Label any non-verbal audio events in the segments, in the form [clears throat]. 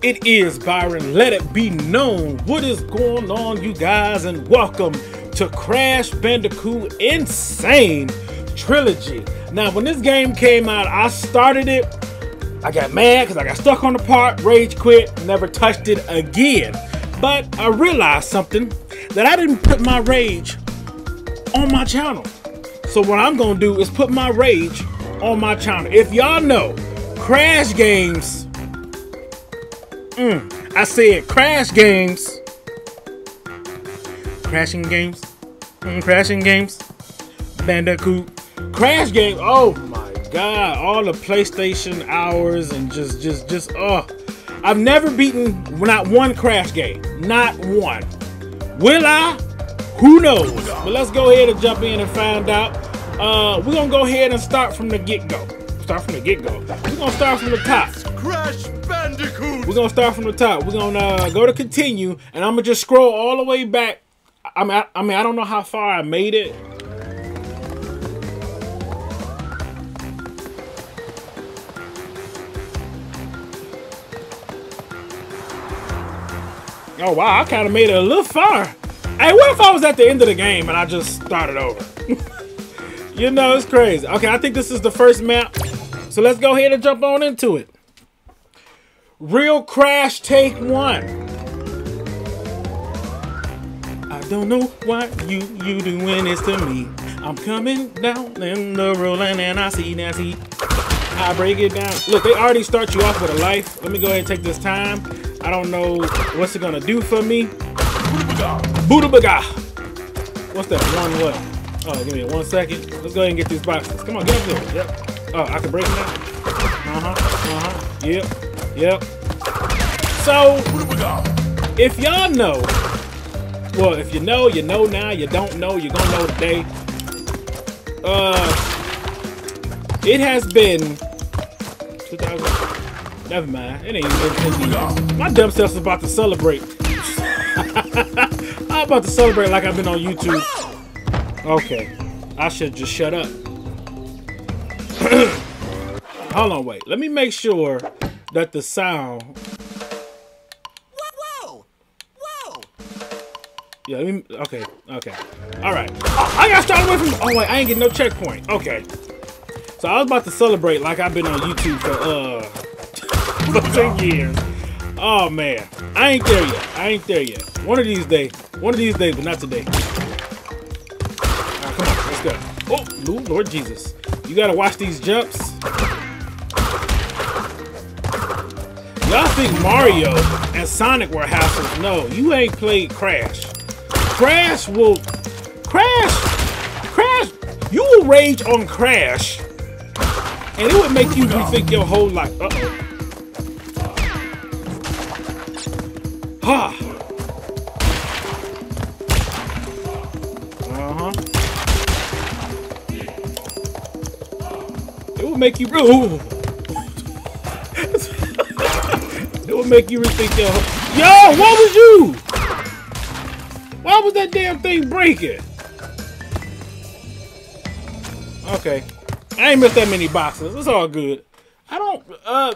It is Byron. Let it be known what is going on, you guys, and welcome to Crash Bandicoot N. Sane Trilogy. Now, when this game came out, I started it. I got mad because I got stuck on the part, rage quit, never touched it again. But I realized something that I didn't put my rage on my channel. So what I'm gonna do is put my rage on my channel. If y'all know, Crash Games, mm, I said Crash Games, Crashing Games, mm, Crashing Games, Bandicoot, Crash game. Oh my God! All the PlayStation hours and just, just, just, oh. I've never beaten not one Crash game, not one. Will I? Who knows? But let's go ahead and jump in and find out. Uh, we're gonna go ahead and start from the get-go. Start from the get-go. We're gonna start from the top. Crash Bandicoot. We're gonna start from the top. We're gonna uh, go to continue, and I'm gonna just scroll all the way back. I mean, I, I mean, I don't know how far I made it. Oh wow, I kind of made it a little far. Hey, what if I was at the end of the game and I just started over? [laughs] you know, it's crazy. Okay, I think this is the first map. So let's go ahead and jump on into it. Real Crash Take One. I don't know what you you doing this to me. I'm coming down in the rolling and I see see. I break it down. Look, they already start you off with a life. Let me go ahead and take this time. I don't know what's it gonna do for me. Buddha Baga. What's that? One what? Oh, give me one second. Let's go ahead and get these boxes. Come on, get up there. Yep. Oh, I can break it down. Uh-huh. Uh-huh. Yep. Yep. So, if y'all know, well, if you know, you know now. You don't know, you're gonna know today. Uh, it has been 2000. Never mind. It ain't even 10 years. My dumb self's about to celebrate. [laughs] I'm about to celebrate like I've been on YouTube. Okay. I should just shut up. [clears throat] Hold on, wait. Let me make sure that the sound. Whoa! Whoa! Yeah, let me. Okay, okay. Alright. Oh, I got started away from. Oh, wait, I ain't getting no checkpoint. Okay. So I was about to celebrate like I've been on YouTube for, uh. [laughs] for 10 years. Oh, man. I ain't there yet. I ain't there yet. One of these days. One of these days, but not today. Alright, come on. Let's go. Oh, Lord Jesus. You gotta watch these jumps. Y'all think Mario and Sonic were hassles? No, you ain't played Crash. Crash will... Crash! Crash! You will rage on Crash. And it would make you rethink your whole life. Uh-oh. Ha! Uh-huh. It will make you... Ooh. Make you rethink your... Yo, what was you? Why was that damn thing breaking? Okay. I ain't missed that many boxes. It's all good. I don't... Uh...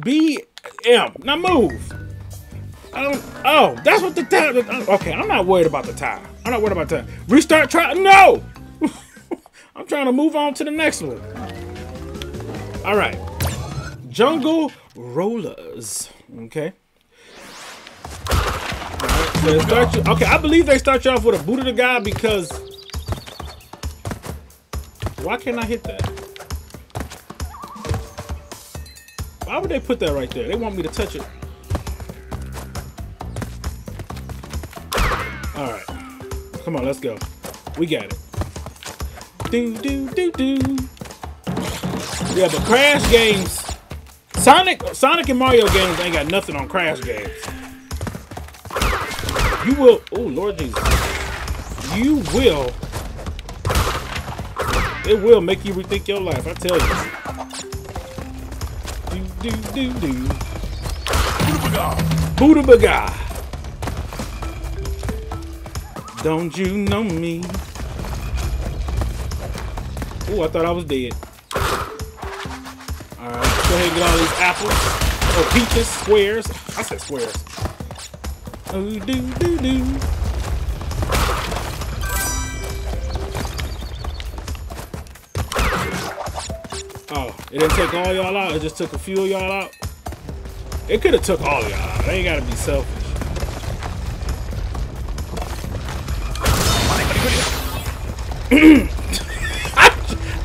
B... M. Now move. I don't... Oh, that's what the time... Okay, I'm not worried about the time. I'm not worried about time. Restart try... No! [laughs] I'm trying to move on to the next one. All right. Jungle Rollers. Okay. So you, okay, I believe they start you off with a boot of the guy because... Why can't I hit that? Why would they put that right there? They want me to touch it. All right. Come on, let's go. We got it. Do do do do. Yeah, but Crash games, Sonic, Sonic and Mario games ain't got nothing on Crash games. You will, oh Lord Jesus, you will. It will make you rethink your life. I tell you. Do do do do. Buddha Baga. Don't you know me? Oh, I thought I was dead. Go ahead and get all these apples. Or peaches, squares. I said squares. Oh, do, do, do. Oh, it didn't take all y'all out. It just took a few of y'all out. It could have took all y'all out. They ain't gotta be selfish. [clears throat] I,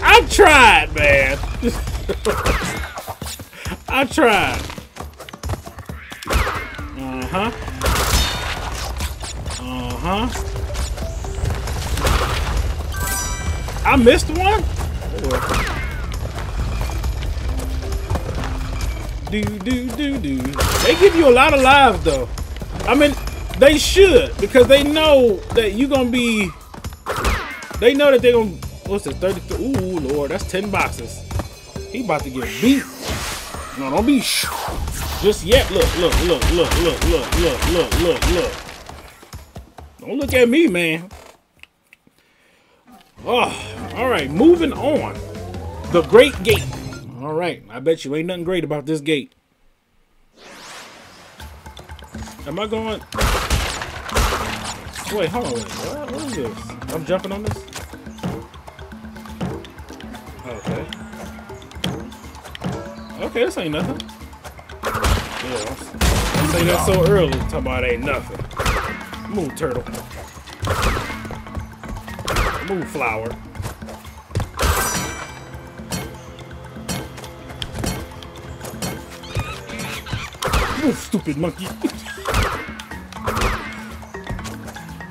I tried, man. [laughs] I tried. Uh huh. Uh huh. I missed one. Do do do do. They give you a lot of lives though. I mean, they should because they know that you're gonna be. They know that they're gonna. What's this? 33. Ooh, Lord, that's 10 boxes. He about to get beat. No, don't be just yet. Look, look, look, look, look, look, look, look, look, look. Don't look at me, man. Oh, all right, moving on. The Great Gate. All right, I bet you ain't nothing great about this gate. Am I going? Wait, hold on. What, what is this? I'm jumping on this? Okay. Okay, this ain't nothing. Yeah, say that so early. Talking about ain't nothing. Move, turtle. Move, flower. Move, stupid monkey. [laughs]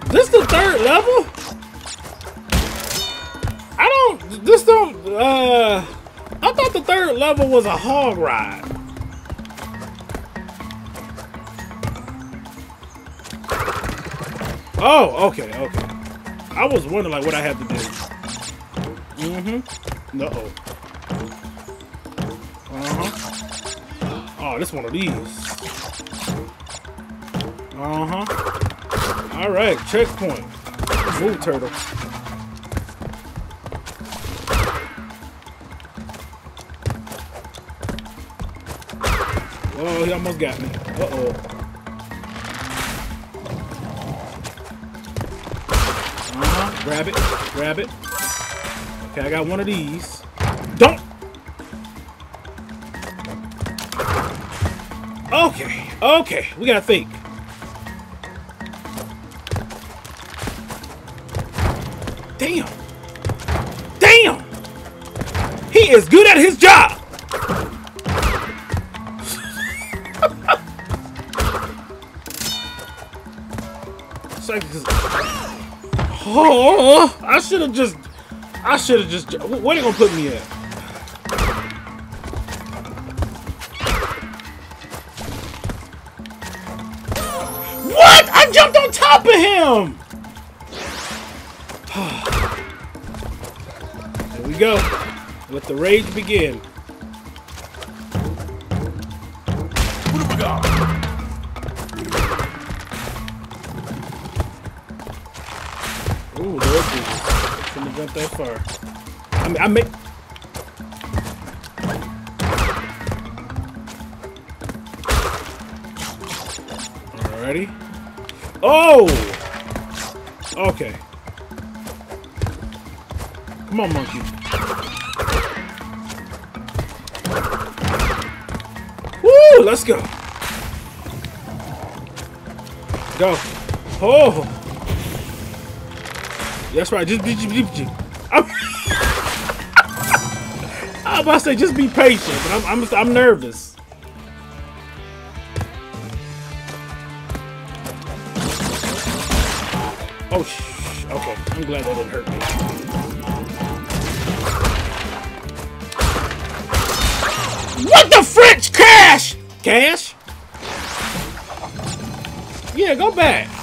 this the third level? I don't. This don't. Uh, the third level was a hog ride. Oh, okay, okay. I was wondering like what I had to do. Mm-hmm. Uh oh. Uh-huh. Oh, this one of these. Uh-huh. Alright, checkpoint. Move, turtle. Oh, he almost got me. Uh-oh. Uh-huh. Grab it. Grab it. Okay, I got one of these. Don't! Okay. Okay. We got to think. Damn. Damn! He is good at his job! This- Oh, I should have just. I should have just. Where they gonna put me at? What? I jumped on top of him. [sighs] There we go. Let the rage begin. That far. I mean, I make. Alrighty. Oh! Okay. Come on, monkey. Woo! Let's go. Go. Oh! That's right. Just be, be, be, I'm, [laughs] I'm about to say just be patient, but I'm I'm, I'm nervous. Oh, shh. Okay. I'm glad that didn't hurt me. What the French cash? Cash? Yeah, go back.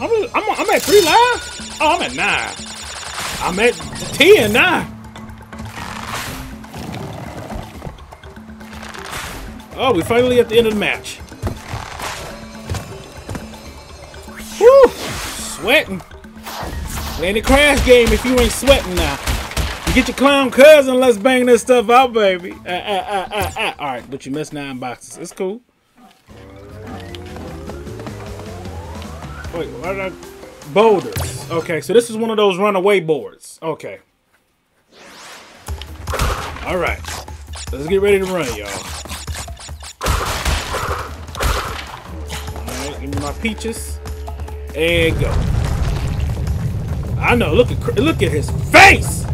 I'm, I'm, I'm at three lives? Oh, I'm at nine. I'm at ten now. Oh, we finally at the end of the match. Whew! Sweating. Ain't a crash game if you ain't sweating now. You get your clown cousin, let's bang this stuff out, baby. Uh, uh, uh, uh, uh. All right, but you missed nine boxes. It's cool. Wait, what are Boulders. Okay, so this is one of those runaway boards. Okay. All right. Let's get ready to run, y'all. All right, give me my peaches. And go. I know. Look at look at his face.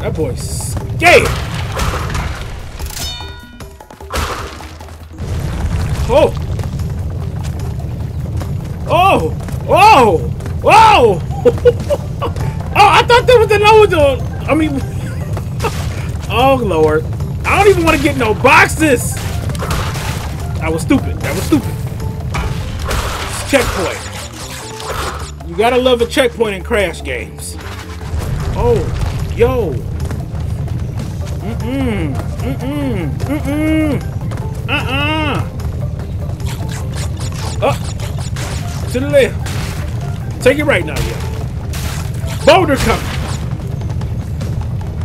That boy's scared. Oh. Oh. Oh. Oh! [laughs] oh, I thought that was the nose. I mean. [laughs] oh Lord. I don't even want to get no boxes. That was stupid. That was stupid. Checkpoint. You gotta love a checkpoint in crash games. Oh, yo. Mm-mm. Mm-mm. Mm-mm. Uh-uh. Up. To the left. Take it right now, yeah. Boulder coming.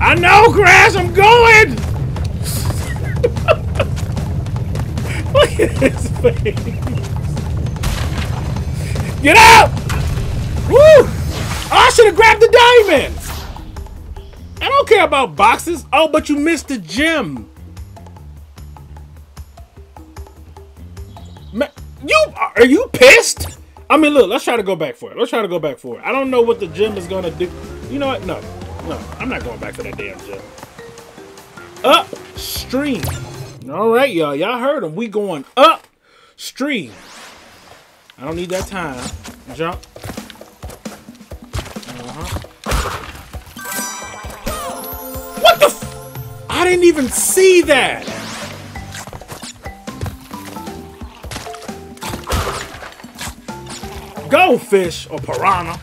I know, Grass, I'm going! [laughs] Look at his face. Get out! Woo! I should have grabbed the diamond! I don't care about boxes. Oh, but you missed the gem. You are you pissed? I mean, look, let's try to go back for it. Let's try to go back for it. I don't know what the gym is gonna do. You know what? No, no, I'm not going back for that damn gym. Up stream. All right, y'all. Y'all heard him. We going up stream. I don't need that time. Jump. Uh-huh. What the I didn't even see that. Go, fish or piranha.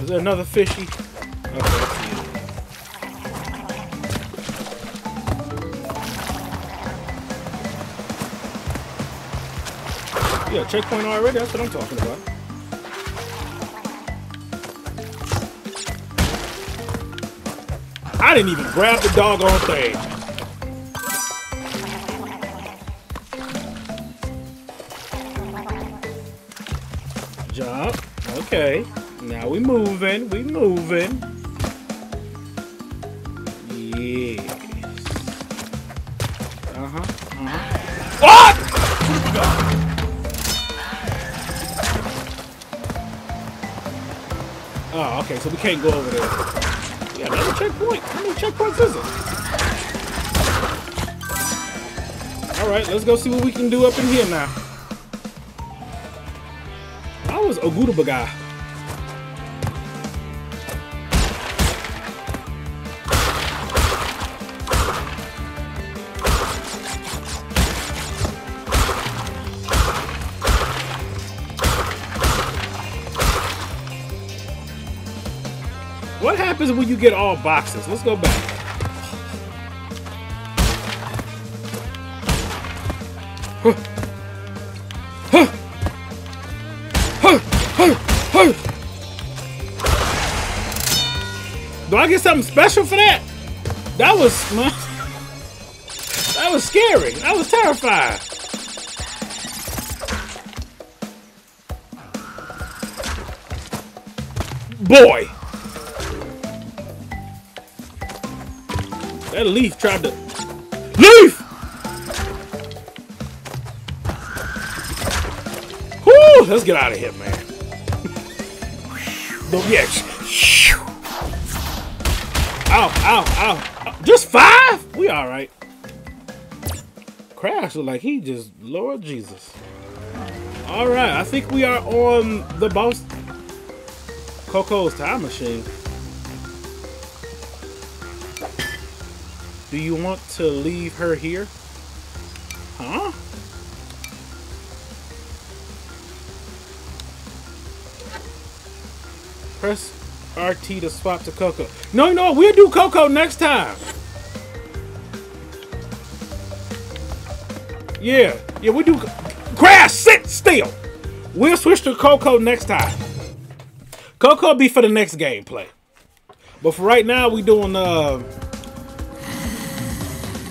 Is there another fishy? Okay. Yeah, checkpoint already. That's what I'm talking about. I didn't even grab the doggone thing. Jump. Okay. Now we moving. We moving. Yes. Uh-huh. Uh-huh. What? Oh, okay, so we can't go over there. Yeah, another checkpoint. How many checkpoints is it? Alright, let's go see what we can do up in here now. Ogudabaga. What happens when you get all boxes? Let's go back. Do I get something special for that? That was that was scary. That was terrifying. Boy. That leaf tried to. Leaf! Whoo! Let's get out of here, man. [laughs] Don't. Ow, ow, ow. Just five? We alright. Crash look like he just Lord Jesus. Alright, I think we are on the boss Coco's time machine. Do you want to leave her here? Huh? Press RT to swap to Coco. No, no, we'll do Coco next time. Yeah, yeah, we do. Crash, sit still. We'll switch to Coco next time. Coco be for the next gameplay. But for right now, we doing uh.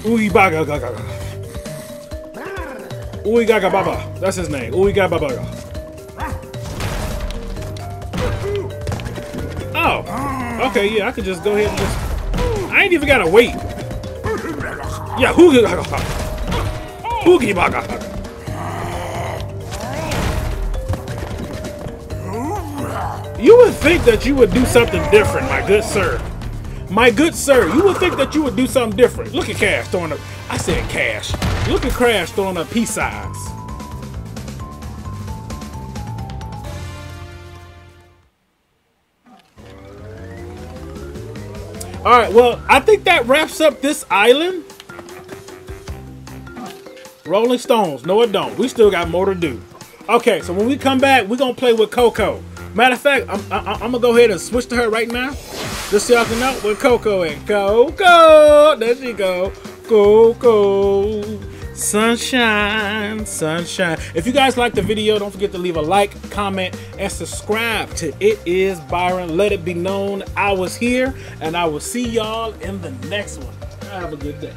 Ooey baga gaga. Baba. That's his name. Ooey gaga baba. Okay, yeah, I could just go ahead and just. I ain't even gotta wait. Yeah, hoogie. Hoogie baga. You would think that you would do something different, my good sir. My good sir, you would think that you would do something different. Look at Cash throwing up. I said Cash. Look at Crash throwing up peace signs. All right, well, I think that wraps up this island. Rolling Stones. No, it don't. We still got more to do. Okay, so when we come back, we're going to play with Coco. Matter of fact, I'm, I, am to go ahead and switch to her right now. Just so y'all can know where Coco and Coco. There she go. Coco. Sunshine, sunshine. If you guys like the video, don't forget to leave a like, comment, and subscribe to It Is Byron. Let it be known I was here, and I will see y'all in the next one. Have a good day.